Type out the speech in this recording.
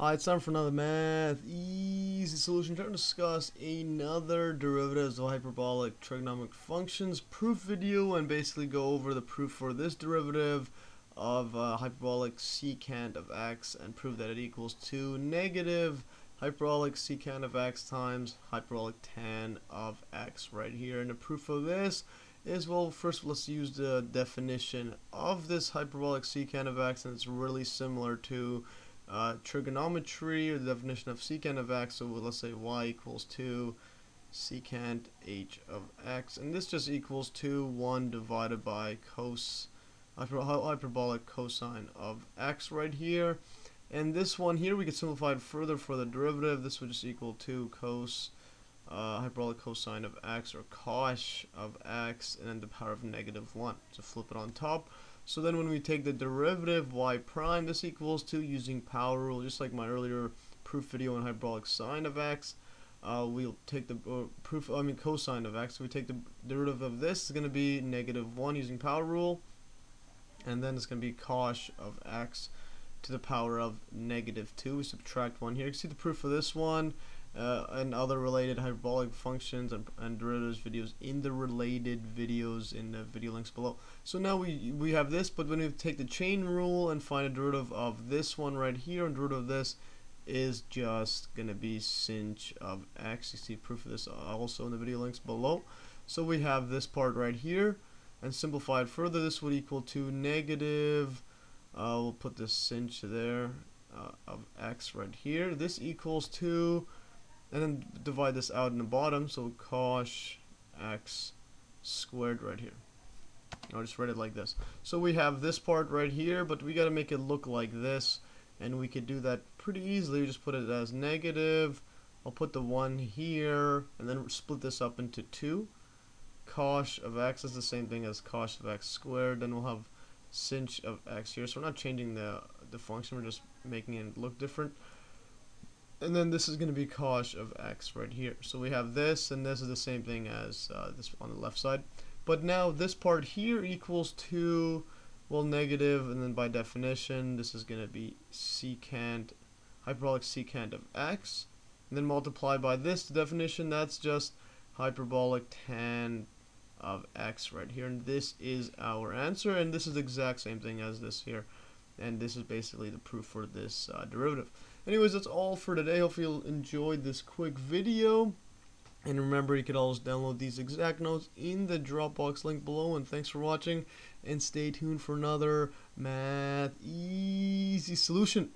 Hi, it's time for another math easy solution. Trying to discuss another derivatives of hyperbolic trigonometric functions proof video and basically go over the proof for this derivative of uh, hyperbolic secant of x and prove that it equals to negative hyperbolic secant of x times hyperbolic tan of x right here. And the proof of this is, well, first let's use the definition of this hyperbolic secant of x and it's really similar to uh, trigonometry or the definition of secant of x so let's say y equals 2 secant h of x and this just equals to 1 divided by cos hyperbolic cosine of x right here. And this one here we can simplify it further for the derivative. This would just equal to cos uh, hyperbolic cosine of x or cos of x and then the power of negative 1 so flip it on top so then when we take the derivative y prime, this equals to using power rule, just like my earlier proof video on hyperbolic sine of x. Uh, we'll take the uh, proof, I mean cosine of x. So we take the derivative of this is going to be negative 1 using power rule. And then it's going to be cos of x to the power of negative 2. We subtract 1 here. You can see the proof for this one uh, and other related hyperbolic functions and, and, derivatives videos in the related videos in the video links below. So now we we have this, but when we take the chain rule and find a derivative of this one right here, and derivative of this is just gonna be sinh of x. You see proof of this also in the video links below. So we have this part right here, and simplified further, this would equal to negative. Uh, we'll put this sinh there uh, of x right here. This equals to and then divide this out in the bottom so cos x squared right here. I'll just write it like this. So we have this part right here but we got to make it look like this and we could do that pretty easily. We just put it as negative. I'll put the 1 here and then split this up into 2 cos of x is the same thing as cos of x squared. Then we'll have sinh of x here. So we're not changing the the function. We're just making it look different and then this is going to be cos of x right here. So we have this, and this is the same thing as uh, this on the left side. But now this part here equals to, well, negative, and then by definition, this is going to be secant, hyperbolic secant of x. And then multiply by this definition, that's just hyperbolic tan of x right here. And this is our answer, and this is the exact same thing as this here. And this is basically the proof for this uh, derivative. Anyways, that's all for today. Hopefully you enjoyed this quick video. And remember, you can always download these exact notes in the Dropbox link below. And thanks for watching. And stay tuned for another Math Easy Solution.